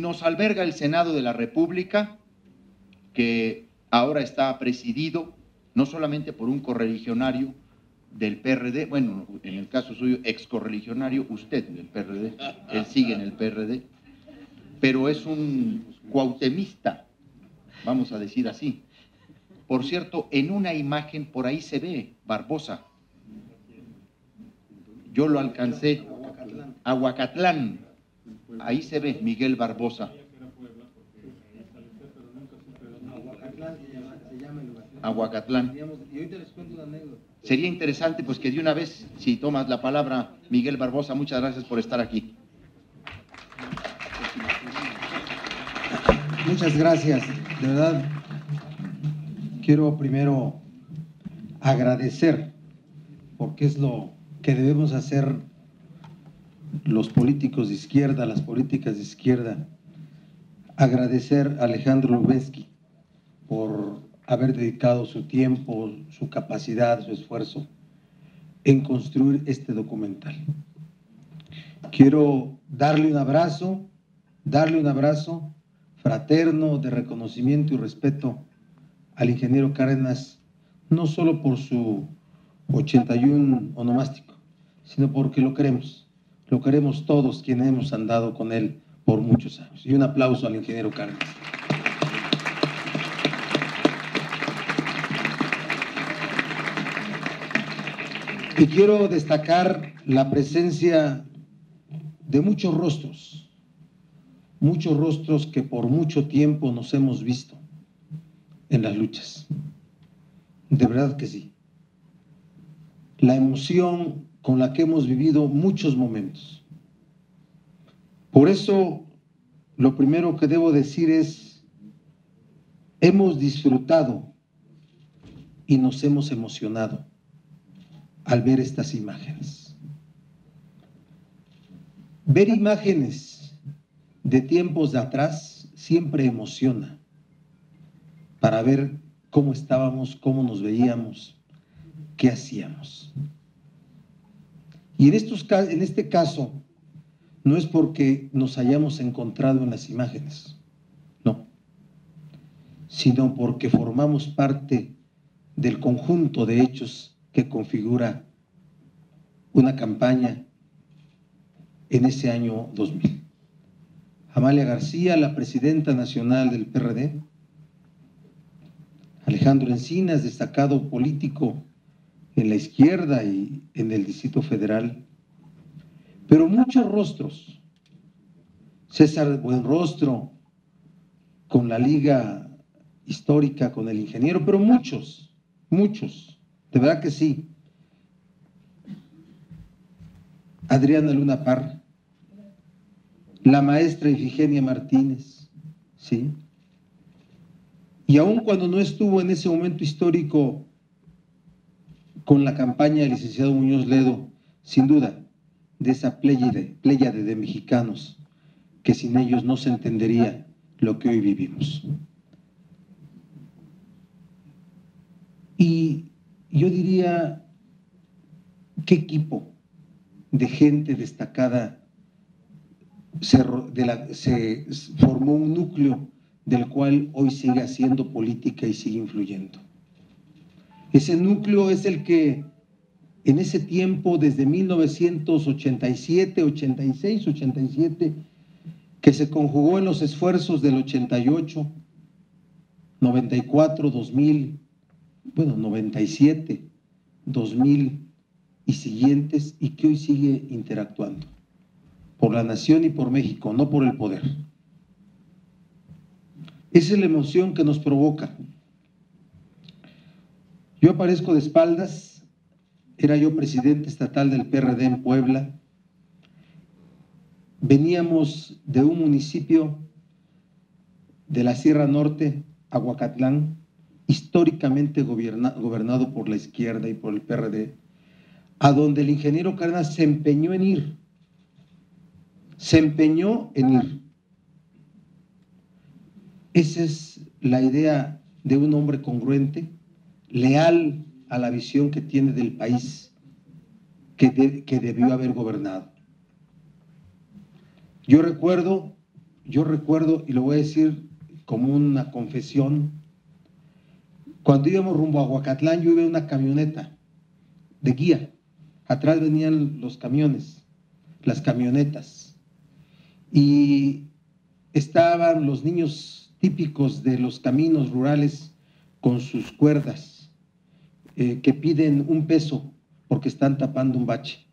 nos alberga el Senado de la República, que ahora está presidido no solamente por un correligionario del PRD, bueno, en el caso suyo, ex correligionario, usted del PRD, él sigue en el PRD, pero es un cuautemista, vamos a decir así. Por cierto, en una imagen por ahí se ve Barbosa. Yo lo alcancé. Aguacatlán. Ahí se ve Miguel Barbosa. Aguacatlán. Sería interesante pues que de una vez, si tomas la palabra, Miguel Barbosa, muchas gracias por estar aquí. Muchas gracias, de verdad. Quiero primero agradecer, porque es lo que debemos hacer los políticos de izquierda, las políticas de izquierda, agradecer a Alejandro Lubensky por haber dedicado su tiempo, su capacidad, su esfuerzo en construir este documental. Quiero darle un abrazo, darle un abrazo fraterno de reconocimiento y respeto al ingeniero Cárdenas, no solo por su 81 onomástico, sino porque lo queremos. Lo queremos todos quienes hemos andado con él por muchos años. Y un aplauso al ingeniero Cárdenas. Y quiero destacar la presencia de muchos rostros, muchos rostros que por mucho tiempo nos hemos visto en las luchas. De verdad que sí. La emoción con la que hemos vivido muchos momentos. Por eso, lo primero que debo decir es, hemos disfrutado y nos hemos emocionado al ver estas imágenes. Ver imágenes de tiempos de atrás siempre emociona para ver cómo estábamos, cómo nos veíamos, qué hacíamos. Y en, estos, en este caso, no es porque nos hayamos encontrado en las imágenes, no, sino porque formamos parte del conjunto de hechos que configura una campaña en ese año 2000. Amalia García, la presidenta nacional del PRD, Alejandro Encinas, destacado político en la izquierda y en el Distrito Federal, pero muchos rostros. César Buenrostro, con la liga histórica, con el ingeniero, pero muchos, muchos. De verdad que sí. Adriana Luna Parra, la maestra Ifigenia Martínez, ¿sí? Y aun cuando no estuvo en ese momento histórico con la campaña del licenciado Muñoz Ledo, sin duda, de esa pléyade, de mexicanos, que sin ellos no se entendería lo que hoy vivimos. Y yo diría, ¿qué equipo de gente destacada se formó un núcleo del cual hoy sigue haciendo política y sigue influyendo? Ese núcleo es el que en ese tiempo, desde 1987, 86, 87, que se conjugó en los esfuerzos del 88, 94, 2000, bueno, 97, 2000 y siguientes, y que hoy sigue interactuando por la nación y por México, no por el poder. Esa es la emoción que nos provoca. Yo aparezco de espaldas, era yo presidente estatal del PRD en Puebla. Veníamos de un municipio de la Sierra Norte, Aguacatlán, históricamente gobernado por la izquierda y por el PRD, a donde el ingeniero Cárdenas se empeñó en ir. Se empeñó en ir. Esa es la idea de un hombre congruente, leal a la visión que tiene del país que, que debió haber gobernado. Yo recuerdo yo recuerdo, y lo voy a decir como una confesión, cuando íbamos rumbo a Huacatlán, yo iba una camioneta de guía. Atrás venían los camiones, las camionetas. Y estaban los niños típicos de los caminos rurales con sus cuerdas, eh, que piden un peso porque están tapando un bache.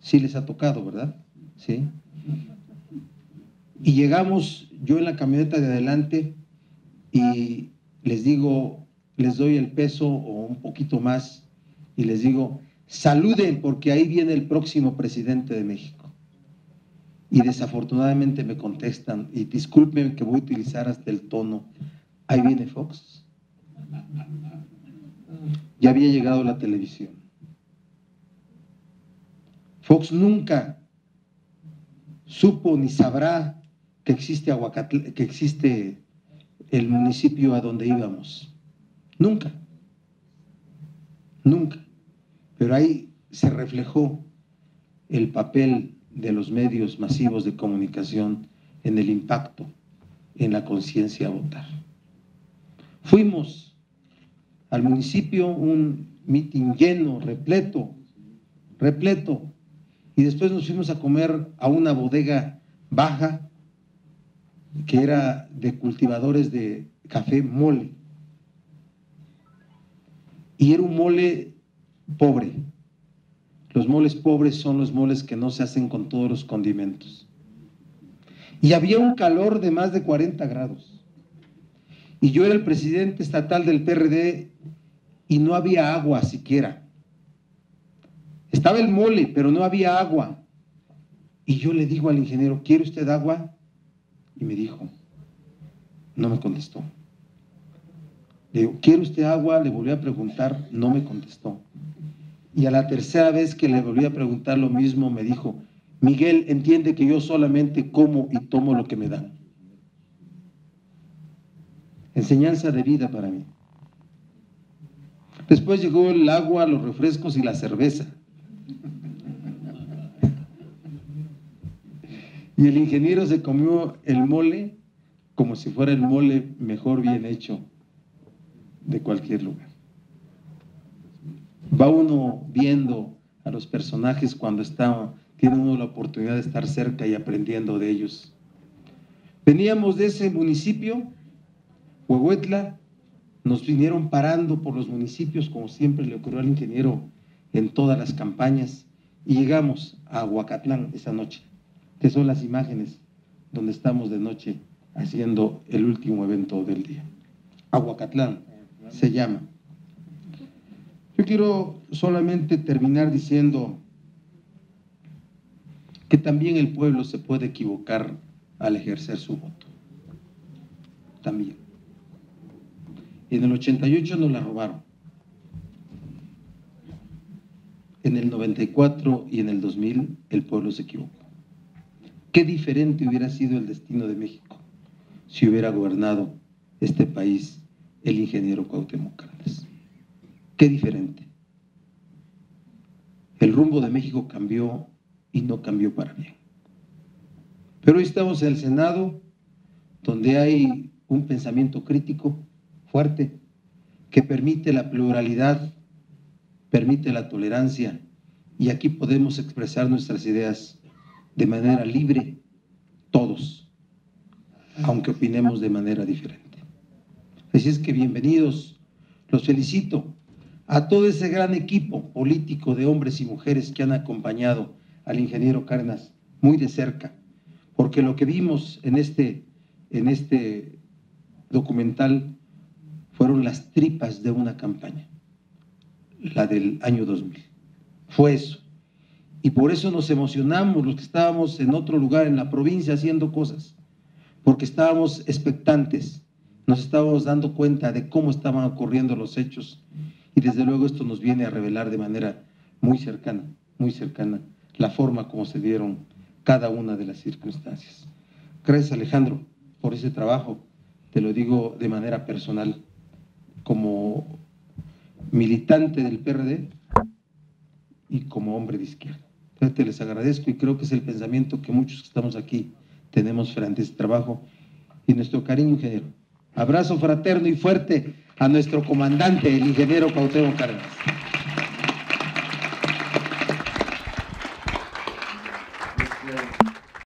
Sí les ha tocado, ¿verdad? Sí. Y llegamos, yo en la camioneta de adelante, y les digo, les doy el peso o un poquito más, y les digo, saluden porque ahí viene el próximo presidente de México. Y desafortunadamente me contestan, y disculpen que voy a utilizar hasta el tono, ahí viene Fox. Ya había llegado la televisión. Fox nunca supo ni sabrá que existe que existe el municipio a donde íbamos. Nunca. Nunca. Pero ahí se reflejó el papel de los medios masivos de comunicación en el impacto en la conciencia a votar. Fuimos al municipio un mitin lleno, repleto, repleto, y después nos fuimos a comer a una bodega baja que era de cultivadores de café mole. Y era un mole pobre. Los moles pobres son los moles que no se hacen con todos los condimentos. Y había un calor de más de 40 grados. Y yo era el presidente estatal del PRD y no había agua siquiera. Estaba el mole, pero no había agua. Y yo le digo al ingeniero, ¿quiere usted agua? Y me dijo, no me contestó. Le digo, ¿quiere usted agua? Le volví a preguntar, no me contestó. Y a la tercera vez que le volví a preguntar lo mismo, me dijo, Miguel, entiende que yo solamente como y tomo lo que me dan. Enseñanza de vida para mí. Después llegó el agua, los refrescos y la cerveza. Y el ingeniero se comió el mole como si fuera el mole mejor bien hecho de cualquier lugar va uno viendo a los personajes cuando está, tiene uno la oportunidad de estar cerca y aprendiendo de ellos. Veníamos de ese municipio, Huehuetla, nos vinieron parando por los municipios, como siempre le ocurrió al ingeniero en todas las campañas, y llegamos a Huacatlán esa noche, que son las imágenes donde estamos de noche haciendo el último evento del día. Aguacatlán se llama. Yo quiero solamente terminar diciendo que también el pueblo se puede equivocar al ejercer su voto. También. En el 88 nos la robaron. En el 94 y en el 2000 el pueblo se equivocó. Qué diferente hubiera sido el destino de México si hubiera gobernado este país el ingeniero Cuauhtémoc Cárdenas. Qué diferente. El rumbo de México cambió y no cambió para bien. Pero hoy estamos en el Senado, donde hay un pensamiento crítico fuerte que permite la pluralidad, permite la tolerancia, y aquí podemos expresar nuestras ideas de manera libre, todos, aunque opinemos de manera diferente. Así es que bienvenidos, los felicito a todo ese gran equipo político de hombres y mujeres que han acompañado al ingeniero Cárdenas muy de cerca, porque lo que vimos en este, en este documental fueron las tripas de una campaña, la del año 2000. Fue eso. Y por eso nos emocionamos los que estábamos en otro lugar en la provincia haciendo cosas, porque estábamos expectantes, nos estábamos dando cuenta de cómo estaban ocurriendo los hechos y desde luego esto nos viene a revelar de manera muy cercana, muy cercana, la forma como se dieron cada una de las circunstancias. Gracias Alejandro por ese trabajo, te lo digo de manera personal, como militante del PRD y como hombre de izquierda. Te les agradezco y creo que es el pensamiento que muchos que estamos aquí tenemos frente a este trabajo y nuestro cariño, ingeniero. Abrazo fraterno y fuerte a nuestro comandante, el ingeniero Cuauhtémoc Cárdenas.